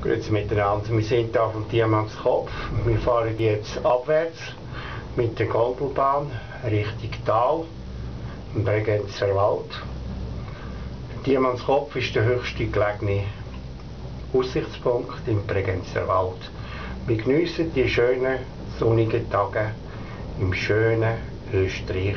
Grüezi miteinander. Wir sind hier vom Diamantskopf. Wir fahren jetzt abwärts mit der Gondelbahn Richtung Tal im Bregenzer Wald. Der Diamantskopf ist der höchste gelegene Aussichtspunkt im Bregenzer Wald. Wir geniessen die schönen sonnigen Tage im schönen Österreich